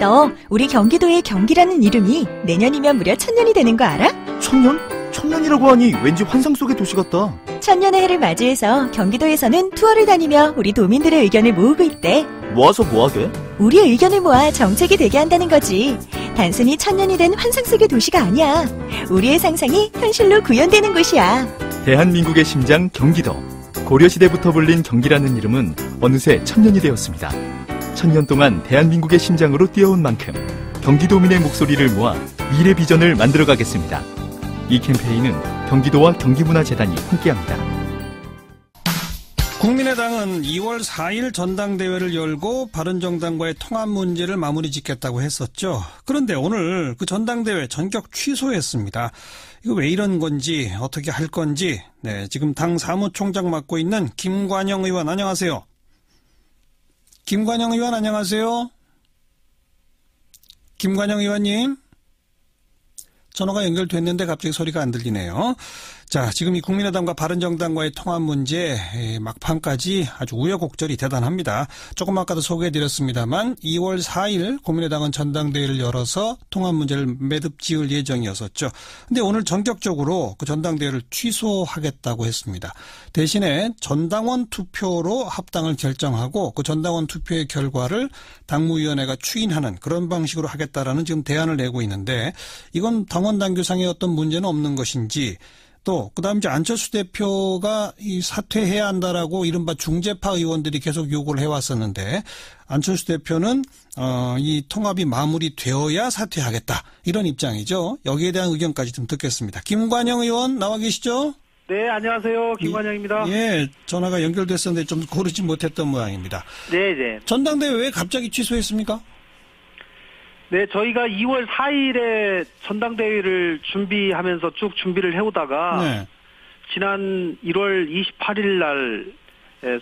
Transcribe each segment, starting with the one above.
너 우리 경기도의 경기라는 이름이 내년이면 무려 천년이 되는 거 알아? 천년? 천년이라고 하니 왠지 환상 속의 도시 같다. 천년의 해를 맞이해서 경기도에서는 투어를 다니며 우리 도민들의 의견을 모으고 있대. 모아서 뭐하게? 우리의 의견을 모아 정책이 되게 한다는 거지. 단순히 천년이 된 환상 속의 도시가 아니야. 우리의 상상이 현실로 구현되는 곳이야. 대한민국의 심장 경기도. 고려시대부터 불린 경기라는 이름은 어느새 천년이 되었습니다. 천년 동안 대한민국의 심장으로 뛰어온 만큼 경기도민의 목소리를 모아 미래 비전을 만들어 가겠습니다. 이 캠페인은 경기도와 경기문화재단이 함께합니다. 국민의당은 2월 4일 전당대회를 열고 바른정당과의 통합 문제를 마무리 짓겠다고 했었죠. 그런데 오늘 그 전당대회 전격 취소했습니다. 이거 왜 이런 건지 어떻게 할 건지 네, 지금 당 사무총장 맡고 있는 김관영 의원 안녕하세요. 김관영 의원 안녕하세요. 김관영 의원님. 전화가 연결됐는데 갑자기 소리가 안 들리네요. 자, 지금 이 국민의당과 바른정당과의 통합 문제 막판까지 아주 우여곡절이 대단합니다. 조금 아까도 소개해드렸습니다만 2월 4일 국민의당은 전당대회를 열어서 통합 문제를 매듭 지을 예정이었었죠. 근데 오늘 전격적으로 그 전당대회를 취소하겠다고 했습니다. 대신에 전당원 투표로 합당을 결정하고 그 전당원 투표의 결과를 당무위원회가 추인하는 그런 방식으로 하겠다라는 지금 대안을 내고 있는데 이건 당원 당규상의 어떤 문제는 없는 것인지 또 그다음 이제 안철수 대표가 이 사퇴해야 한다라고 이른바 중재파 의원들이 계속 요구를 해왔었는데 안철수 대표는 어, 이 통합이 마무리되어야 사퇴하겠다 이런 입장이죠. 여기에 대한 의견까지 좀 듣겠습니다. 김관영 의원 나와 계시죠? 네, 안녕하세요. 김관영입니다. 예, 전화가 연결됐었는데 좀 고르지 못했던 모양입니다. 네, 네. 전당대회 왜 갑자기 취소했습니까? 네, 저희가 2월 4일에 전당대회를 준비하면서 쭉 준비를 해오다가 네. 지난 1월 28일 날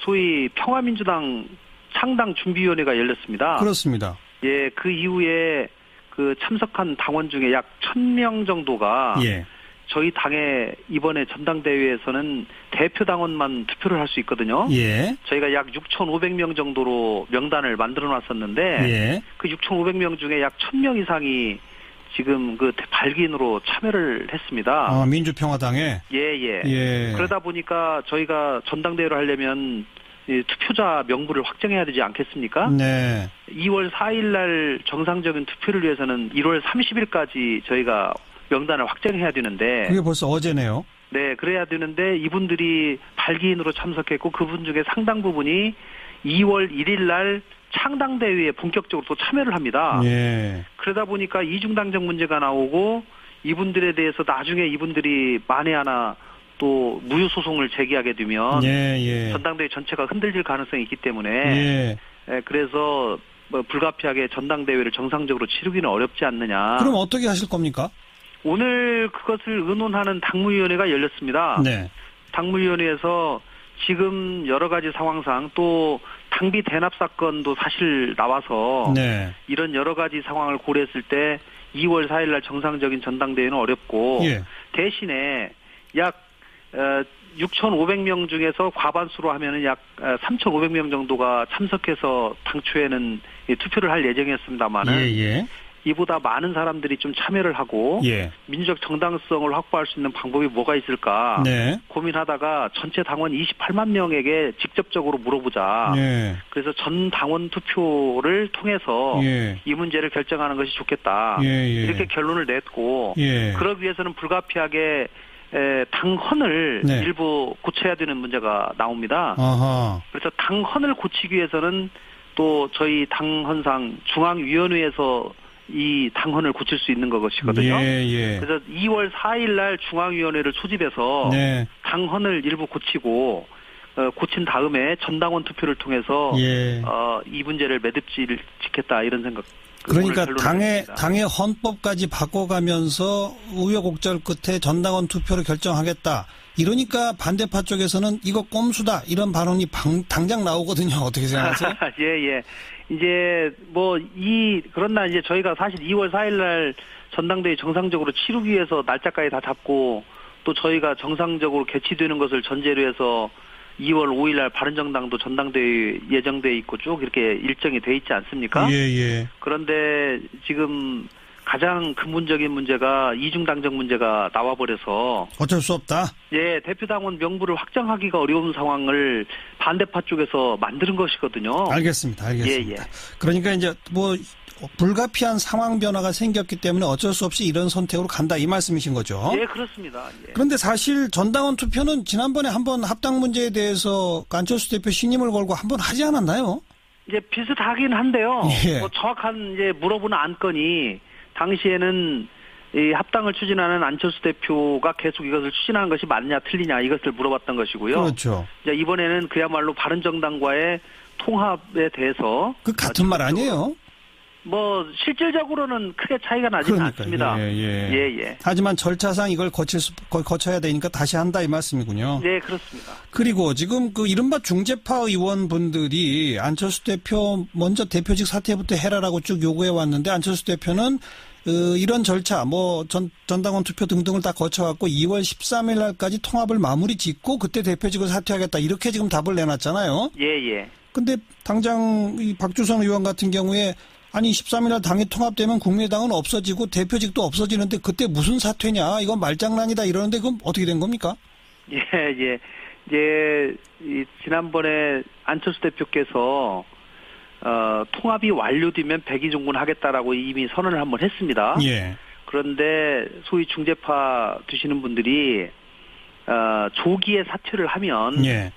소위 평화민주당 창당 준비위원회가 열렸습니다. 그렇습니다. 예, 그 이후에 그 참석한 당원 중에 약 1000명 정도가 예. 저희 당의 이번에 전당대회에서는 대표 당원만 투표를 할 수 있거든요. 예. 저희가 약 6,500명 정도로 명단을 만들어 놨었는데 예. 그 6,500명 중에 약 1,000명 이상이 지금 그 발기인으로 참여를 했습니다. 아, 민주평화당에 예, 예. 예. 그러다 보니까 저희가 전당대회를 하려면 이 투표자 명부를 확정해야 되지 않겠습니까? 네. 2월 4일 날 정상적인 투표를 위해서는 1월 30일까지 저희가 명단을 확정해야 되는데 그게 벌써 어제네요. 네, 그래야 되는데 이분들이 발기인으로 참석했고 그분 중에 상당 부분이 2월 1일 날 창당 대회에 본격적으로 또 참여를 합니다. 예. 그러다 보니까 이중당적 문제가 나오고 이분들에 대해서 나중에 이분들이 만에 하나 또 무효 소송을 제기하게 되면 예, 예. 전당대회 전체가 흔들릴 가능성이 있기 때문에 예. 예, 그래서 뭐 불가피하게 전당대회를 정상적으로 치르기는 어렵지 않느냐. 그럼 어떻게 하실 겁니까? 오늘 그것을 의논하는 당무위원회가 열렸습니다. 네. 당무위원회에서 지금 여러 가지 상황상 또 당비 대납 사건도 사실 나와서 네. 이런 여러 가지 상황을 고려했을 때 2월 4일 날 정상적인 전당대회는 어렵고 예. 대신에 약 어, 6,500명 중에서 과반수로 하면은 약 3,500명 정도가 참석해서 당초에는 이 투표를 할 예정이었습니다만은 예, 예. 이보다 많은 사람들이 좀 참여를 하고 예. 민주적 정당성을 확보할 수 있는 방법이 뭐가 있을까 네. 고민하다가 전체 당원 28만 명에게 직접적으로 물어보자. 예. 그래서 전 당원 투표를 통해서 예. 이 문제를 결정하는 것이 좋겠다. 예, 예. 이렇게 결론을 냈고 예. 그러기 위해서는 불가피하게 에, 당헌을 네. 일부 고쳐야 되는 문제가 나옵니다. 아하. 그래서 당헌을 고치기 위해서는 또 저희 당헌상 중앙위원회에서 이 당헌을 고칠 수 있는 것이거든요. 예, 예. 그래서 2월 4일 날 중앙위원회를 소집해서 네. 당헌을 일부 고치고 어, 고친 다음에 전당원 투표를 통해서 예. 어, 이 문제를 매듭질 짓겠다 이런 생각. 그러니까 당의. 당의 헌법까지 바꿔가면서 우여곡절 끝에 전당원 투표를 결정하겠다. 이러니까 반대파 쪽에서는 이거 꼼수다 이런 발언이 방- 당장 나오거든요. 어떻게 생각하세요? 예, 예. 이제 뭐 이 그러나 이제 저희가 사실 2월 4일 날 전당대회 정상적으로 치르기 위해서 날짜까지 다 잡고 또 저희가 정상적으로 개최되는 것을 전제로 해서 2월 5일 날 바른정당도 전당대회 예정돼 있고 쭉 이렇게 일정이 돼 있지 않습니까? 예, 예. 그런데 지금 가장 근본적인 문제가 이중 당적 문제가 나와버려서 어쩔 수 없다. 예 대표당원 명부를 확정하기가 어려운 상황을 반대파 쪽에서 만드는 것이거든요. 알겠습니다. 알겠습니다. 예, 예. 그러니까 이제 뭐 불가피한 상황 변화가 생겼기 때문에 어쩔 수 없이 이런 선택으로 간다 이 말씀이신 거죠. 예 그렇습니다. 예. 그런데 사실 전당원 투표는 지난번에 한번 합당 문제에 대해서 안철수 대표 신임을 걸고 한번 하지 않았나요? 이제 비슷하긴 한데요. 예. 뭐 정확한 이제 물어보는 안건이 당시에는 이 합당을 추진하는 안철수 대표가 계속 이것을 추진하는 것이 맞냐 틀리냐 이것을 물어봤던 것이고요. 그렇죠. 이제 이번에는 그야말로 바른정당과의 통합에 대해서 그 같은 말 아니에요? 뭐 실질적으로는 크게 차이가 나지는 않습니다. 예, 예. 예, 예. 하지만 절차상 이걸 거칠 수, 거- 거쳐야 되니까 다시 한다 이 말씀이군요. 네, 그렇습니다. 그리고 지금 그 이른바 중재파 의원분들이 안철수 대표 먼저 대표직 사퇴부터 해라라고 쭉 요구해 왔는데 안철수 대표는 어, 이런 절차 뭐 전, 전당원 투표 등등을 다 거쳐갖고 2월 13일 날까지 통합을 마무리 짓고 그때 대표직을 사퇴하겠다 이렇게 지금 답을 내놨잖아요. 예, 예. 근데 당장 이 박주선 의원 같은 경우에 아니 13일 날 당이 통합되면 국민의당은 없어지고 대표직도 없어지는데 그때 무슨 사퇴냐 이건 말장난이다 이러는데 그건 어떻게 된 겁니까? 예, 예. 이제 이 지난번에 안철수 대표께서 어, 통합이 완료되면 백의종군 하겠다라고 이미 선언을 한번 했습니다. 예. 그런데 소위 중재파 두시는 분들이 어, 조기에 사퇴를 하면 예.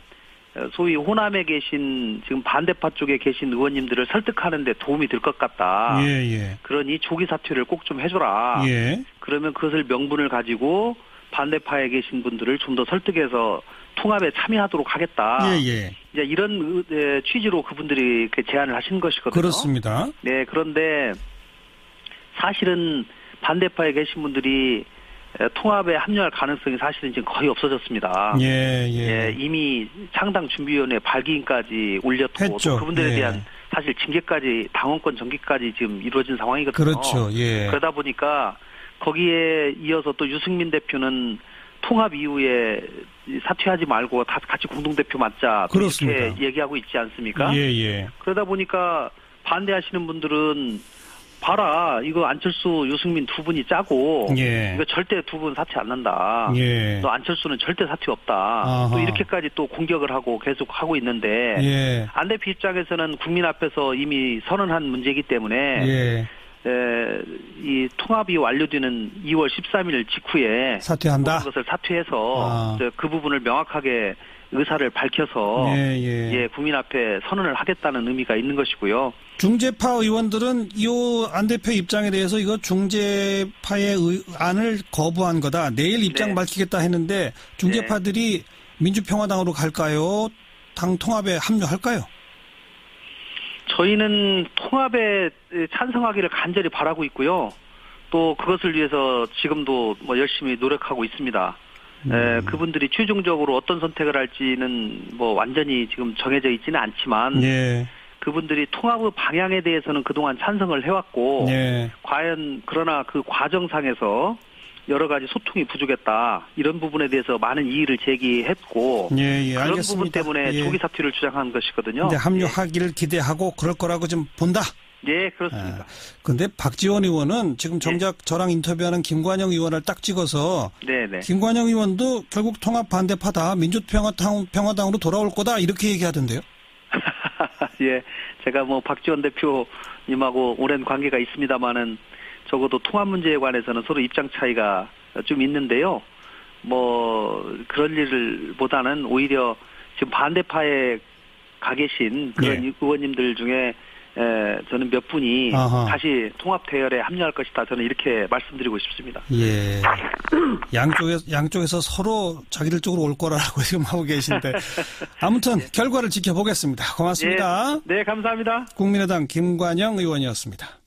어, 소위 호남에 계신 지금 반대파 쪽에 계신 의원님들을 설득하는 데 도움이 될 것 같다. 예, 예. 그러니 조기 사퇴를 꼭 좀 해줘라. 예. 그러면 그것을 명분을 가지고 반대파에 계신 분들을 좀 더 설득해서 통합에 참여하도록 하겠다. 예, 예. 이제 이런 취지로 그분들이 그 제안을 하신 것이거든요. 그렇습니다. 네, 그런데 사실은 반대파에 계신 분들이 에, 통합에 합류할 가능성이 사실은 지금 거의 없어졌습니다. 예, 예. 예, 이미 창당 준비위원회 발기인까지 올렸고 했죠. 또 그분들에 예. 대한 사실 징계까지 당원권 정기까지 지금 이루어진 상황이거든요. 그렇죠. 예. 그러다 보니까 거기에 이어서 또 유승민 대표는 통합 이후에 이 사퇴하지 말고 다 같이 공동대표 그렇습니다. 이렇게 얘기하고 있지 않습니까? 예, 예. 그러다 보니까 반대하시는 분들은 봐라 이거 안철수 유승민 두 분이 짜고 예. 이거 절대 두 분 사퇴 안 난다. 예. 또 안철수는 절대 사퇴 없다. 아하. 또 이렇게까지 또 공격을 하고 계속 하고 있는데 예. 안 대표 입장에서는 국민 앞에서 이미 선언한 문제이기 때문에 예. 에, 이 통합이 완료되는 2월 13일 직후에 사퇴한다. 것을 사퇴해서 아. 그 부분을 명확하게 의사를 밝혀서 예, 예. 예, 국민 앞에 선언을 하겠다는 의미가 있는 것이고요. 중재파 의원들은 이 안 대표 입장에 대해서 이거 중재파의 의- 안을 거부한 거다. 내일 입장 네. 밝히겠다 했는데 중재파들이 민주평화당으로 갈까요? 당 통합에 합류할까요? 저희는 통합에 찬성하기를 간절히 바라고 있고요. 또 그것을 위해서 지금도 뭐 열심히 노력하고 있습니다. 음. 에, 그분들이 최종적으로 어떤 선택을 할지는 뭐 완전히 지금 정해져 있지는 않지만 예. 그분들이 통합의 방향에 대해서는 그동안 찬성을 해왔고 예. 과연 그러나 그 과정상에서 여러 가지 소통이 부족했다 이런 부분에 대해서 많은 이의를 제기했고 예, 예. 그런 알겠습니다. 부분 때문에 예. 조기 사퇴를 주장한 것이거든요. 합류하기를 기대하고 그럴 거라고 좀 본다. 예, 그렇습니다. 근데 박지원 의원은 지금 정작 저랑 인터뷰하는 김관영 의원을 딱 찍어서 네, 네. 김관영 의원도 결국 통합 반대파다 민주평화당 평화당으로 돌아올 거다 이렇게 얘기하던데요. 예, 제가 뭐 박지원 대표님하고 오랜 관계가 있습니다만은 적어도 통합 문제에 관해서는 서로 입장 차이가 좀 있는데요. 뭐 그런 일보다는 오히려 지금 반대파에 가 계신 그런 예. 의원님들 중에 에, 저는 몇 분이 아하. 다시 통합 대열에 합류할 것이다. 저는 이렇게 말씀드리고 싶습니다. 예. 양쪽에서, 양쪽에서 서로 자기들 쪽으로 올 거라고 지금 하고 계신데. 아무튼 결과를 지켜보겠습니다. 고맙습니다. 예, 네, 감사합니다. 국민의당 김관영 의원이었습니다.